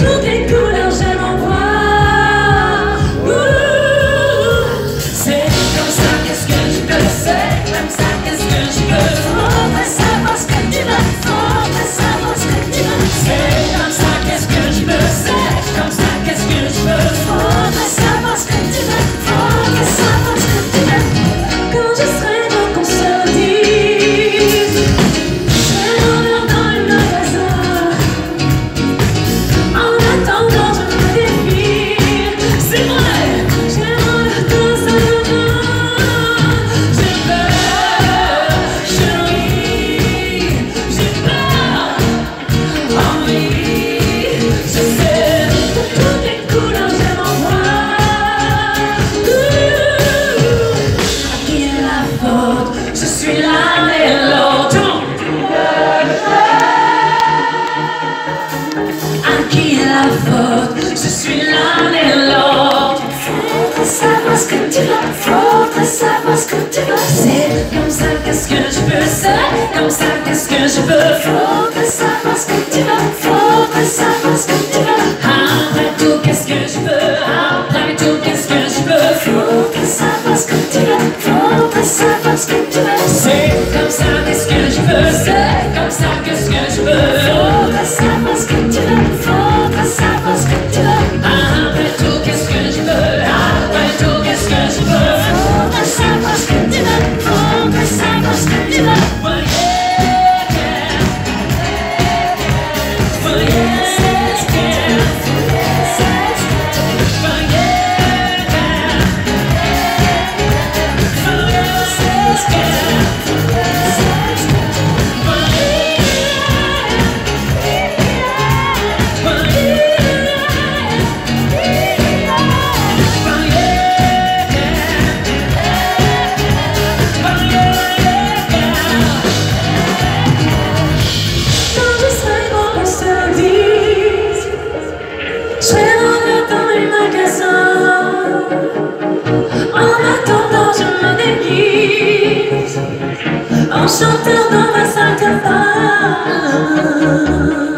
together. C'est comme ça, qu'est-ce que je veux C'est comme ça, qu'est-ce que je veux que ça? Ce que tu veux Faut que ça ce que tu veux Après tout, qu'est-ce que je veux Après tout, qu'est-ce que je veux que ça? Ce que tu veux Faut que ça ce que tu veux C'est comme ça, qu'est-ce que je veux C'est comme ça, qu'est-ce que je veux en chanteur dans ma salle de bain.